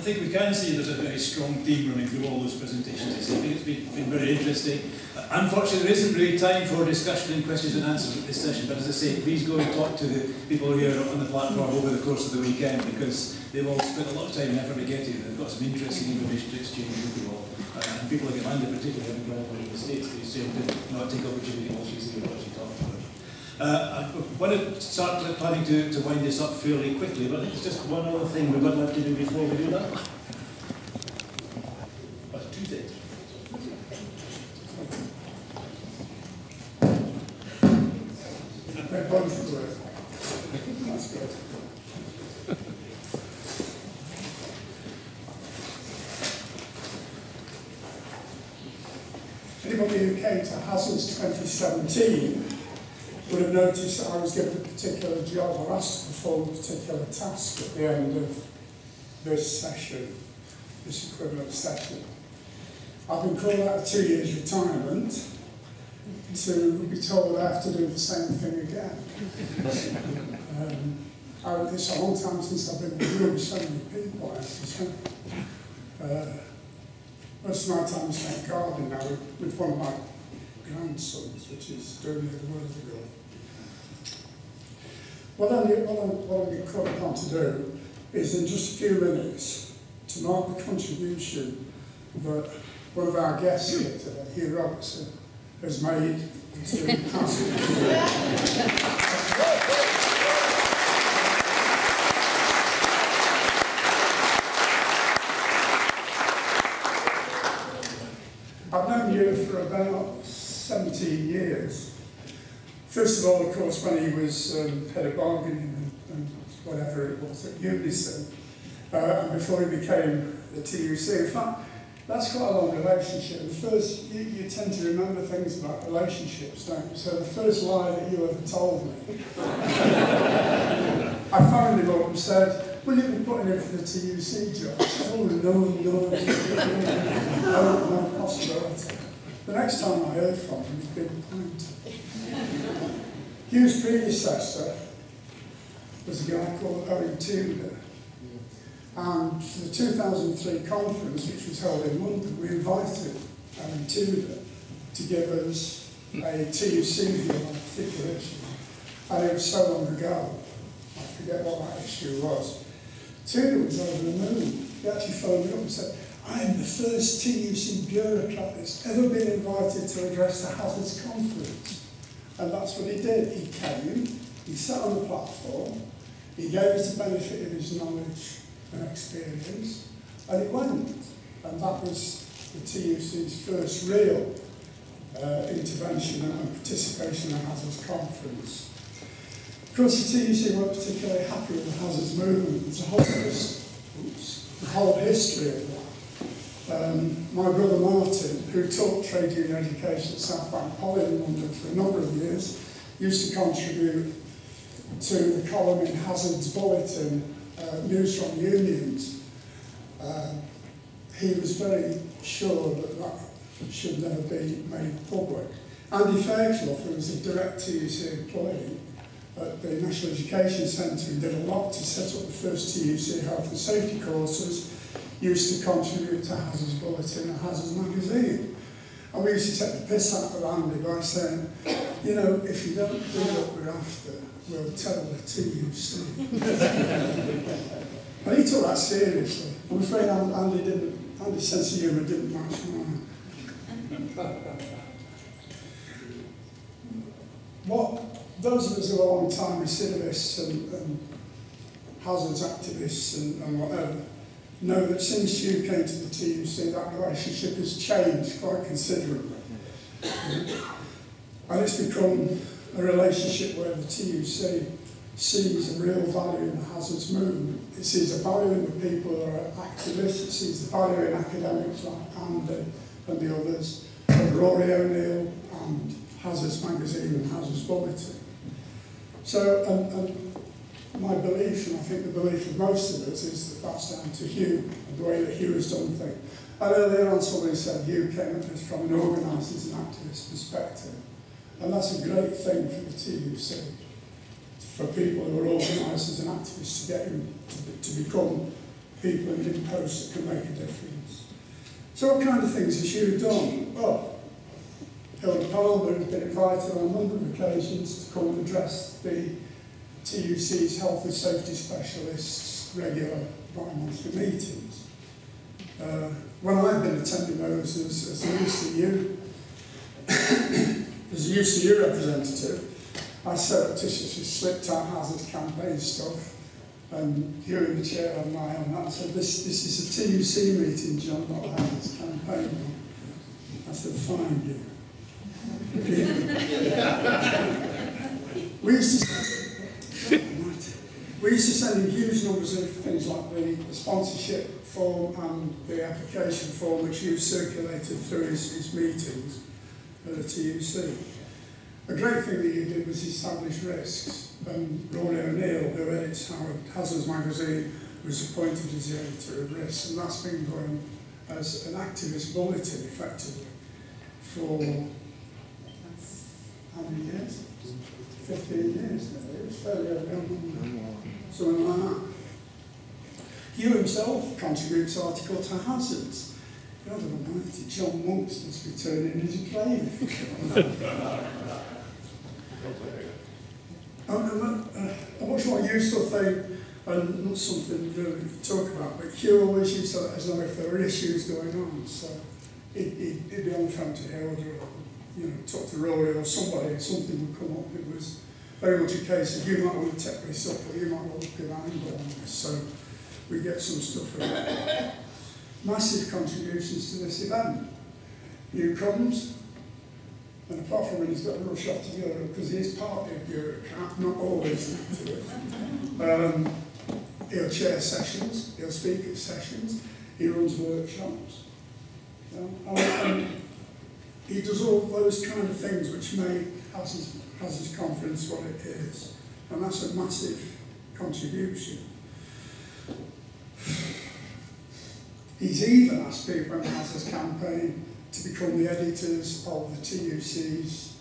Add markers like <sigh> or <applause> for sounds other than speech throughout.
I think we can see there's a very strong theme running through all those presentations. I think it's been, been very interesting. Uh, unfortunately, there isn't really time for discussion and questions and answers at this session, but as I say, please go and talk to the people here on the platform over the course of the weekend because they've all spent a lot of time and effort to get here. They've got some interesting information to exchange with you all. Uh, and people like Amanda particularly having gone in the States, they seem to not take opportunity while she's here, she. Uh, I want to start planning to, to wind this up fairly quickly, but there's just one other thing we've got left to do before we do that. Well, two things. Anybody who came to Hazards 2017 would have noticed that I was given a particular job or asked to perform a particular task at the end of this session, this equivalent session. I've been called out of two years retirement to be told I have to do the same thing again. um, I, it's a long time since I've been the with so many people, I have to say. Uh, most of my time is spent gardening now with, with one of my grandsons, which is doing the world of good. What I'm, what I'm, what I'm called upon to do is in just a few minutes to mark the contribution that one of our guests here today, Hugh Robertson, has made. <laughs> To Hazard. I've known you for about 17 years. First of all, of course, when he was um, head of bargaining and, and whatever it was at Unison, uh, and before he became the TUC. In fact, that's quite a long relationship. The first, you, you tend to remember things about relationships, don't you? So the first lie that you ever told me, <laughs> I phoned him up and said, will you be putting in for the TUC job? Oh, no, no, no, no possibility. The next time I heard from him, he'd been appointed. Hugh's predecessor was a guy called Owen Tudor. And for the 2003 conference, which was held in London, we invited Owen Tudor to give us a TUC view on a particular issue. And it was so long ago, I forget what that issue was. Tudor was over the moon. He actually phoned me up and said, I am the first TUC bureaucrat that's ever been invited to address the Hazards Conference. And that's what he did. He came, he sat on the platform, he gave us the benefit of his knowledge and experience, and it went. And that was the TUC's first real uh, intervention and participation in the Hazards Conference. Of course, the TUC weren't particularly happy with the Hazards movement. There's a whole, oops, whole history of that. Um, my brother Martin, who taught trade union education at South Bank Poly in London for a number of years, used to contribute to the column in Hazard's Bulletin, uh, News from Unions. Uh, he was very sure that that should never be made public. Andy Fairclough, who was a direct TUC employee at the National Education Centre and did a lot to set up the first TUC health and safety courses, used to contribute to Hazard's Bulletin and Hazard's Magazine. And we used to take the piss out of Andy by saying, you know, if you don't do what we're after, we'll tell the TUC. <laughs> and he took that seriously. I'm afraid Andy didn't, Andy's sense of humour didn't match mine. what those of us who are long time recidivists and, and hazards activists and, and whatever know that since you came to the TUC, that relationship has changed quite considerably. and it's become a relationship where the TUC sees a real value in the hazards movement. It sees a value in the people who are activists, it sees the value in academics like Andy and the others, and Rory O'Neill and Hazards Magazine and Hazards Bulletin. So, and, and my belief, and I think the belief of most of us, is that that's down to Hugh and the way that Hugh has done things. And earlier on somebody said Hugh came at this from an organisers and activist perspective. And that's a great thing for the TUC, for people who are organisers and activists to get him to, to become people in posts that can make a difference. So what kind of things has you done? Well, Hilda Palmer has been invited on a number of occasions to come and address the TUC's health and safety specialists' regular bi-monthly meetings. Uh, when I've been attending those as, as a UCU, <coughs> as a UCU representative, I surreptitiously slipped our hazard campaign stuff and you in the chair on my own that. Said, this, this is a TUC meeting, John, not a hazard campaign. I said, fine, you. <laughs> we used to we used to send in huge numbers of things like the, the sponsorship form and the application form which you circulated through his, his meetings at the TUC. A great thing that you did was establish risks, and Rory O'Neill, who edits Howard Hazards magazine, was appointed as the editor of risks, and that's been going as an activist bulletin, effectively, for how many years? 15 years. It was fairly on, something that. Hugh himself contributes article to hazards. God almighty, John Monks must be turning his grave he's I'm, I'm much more useful thing, and not something really to talk about, but Hugh always used to as though if there were issues going on, so he'd, he'd, he'd be on the phone to Hilda or you know, talk to Rory or somebody, and something would come up. It was very much a case of you might want to take this up or you might want to give an angle on this. So we get some stuff from. Massive contributions to this event. New problems, and apart from when he's got to rush off to Europe, because he is partly a bureaucrat, not always it. Um, he'll chair sessions, he'll speak at sessions, he runs workshops. You know, and, and he does all those kind of things which make Hazard's, Hazard's conference what it is. And that's a massive contribution. He's even asked people in Hazard's campaign to become the editors of the TUC's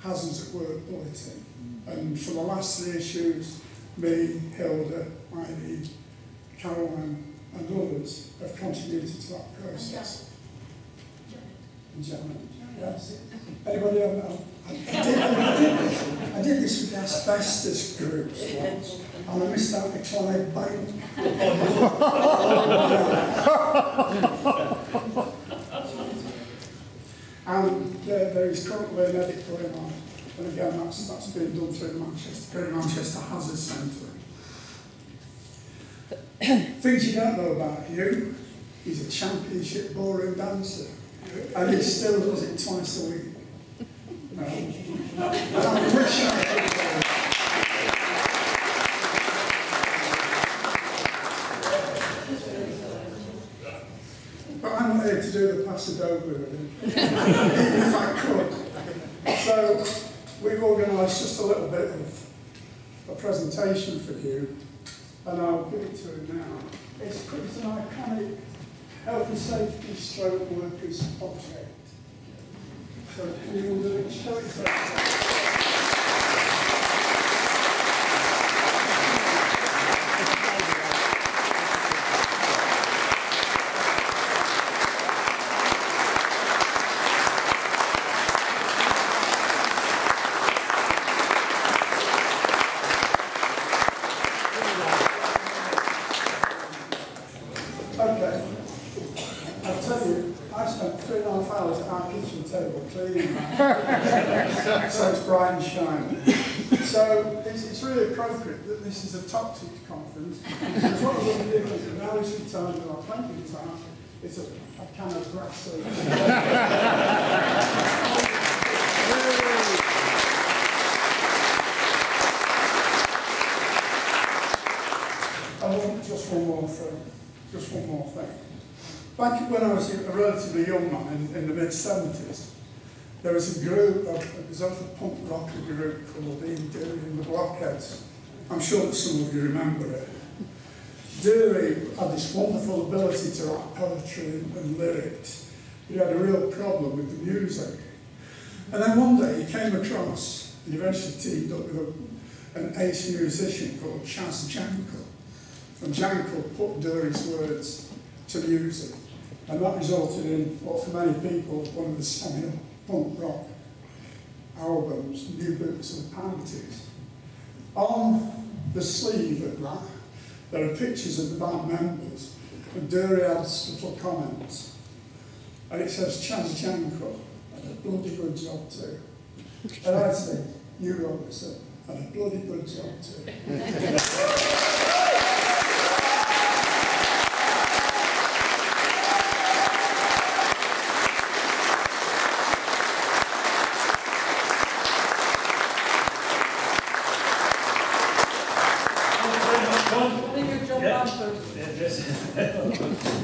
Hazards at Work Bulletin. And for the last three issues, me, Hilda, Ivy, Caroline and others have contributed to that process. And Janet. Yes. Anybody else? I, I, did, I, did this, I did this with the asbestos groups once, and I missed out the Clydebank. and there, there is currently an edit going on, and again, that's, that's being done through Manchester, Great Manchester Hazard Centre. Things you don't know about you, he's a championship ballroom dancer, and he still does it twice a week. No. But I'm not here to do the Pasadena if I could. So we've organised just a little bit of a presentation for you, and I'll give it to him now. It's, it's an iconic health and safety stroke workers object. So we will show it this is a toxic conference. There's one of them different. Now is a the time, there are plenty of time. It's a, planting time. It's a kind of grass. <laughs> I want just one more thing. Just one more thing. Back when I was a relatively young man in, in the mid-70s, there was a group, of, it was a punk rock group called the Ian Dury and the Blockheads. I'm sure that some of you remember it. Dury had this wonderful ability to write poetry and, and lyrics. He had a real problem with the music. And then one day he came across, and eventually teamed up with a, an ace musician called Chaz Jankel. and Jankel put Dury's words to music, and that resulted in what for many people one of the seminal punk rock albums, New Boots and Panties. On the sleeve of that, there are pictures of the band members, and Dury adds little comments. And it says Chaz Jankel, and a bloody good job too. And I say, you wrote this, and a bloody good job too. <laughs>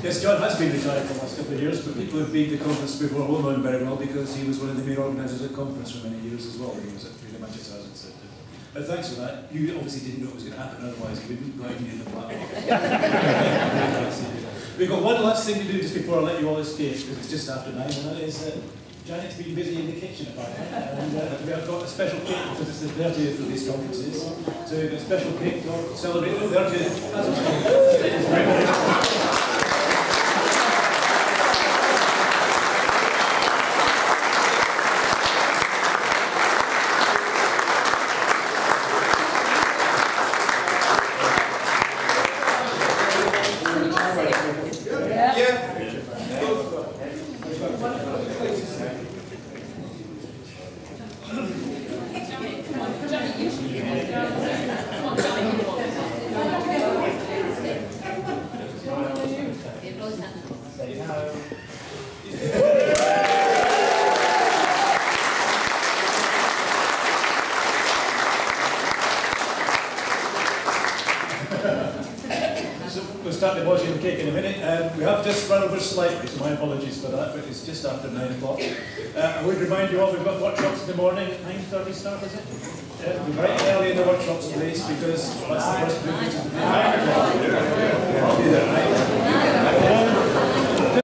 Yes, John has been retired for the last couple of years, but people who've been to conference before will know him very well because he was one of the main organisers of conference for many years as well. He was at Freedom Manchester, I said. But thanks for that. You obviously didn't know it was going to happen, otherwise you wouldn't go out and the platform. <laughs> We've got one last thing to do just before I let you all escape, because it's just after nine, and that is uh, Janet's been busy in the kitchen apparently. And uh, we have got a special cake because it's the 30th of these conferences. So we've got a special cake to celebrate the 30th. start the washing cake in a minute. Um, we have just run over slightly, so my apologies for that, but it's just after 9 o'clock. Uh, I would remind you all we've got workshops in the morning, 9.30 start, is it? Yeah, we're right early in the workshops please, because that's the first group meeting.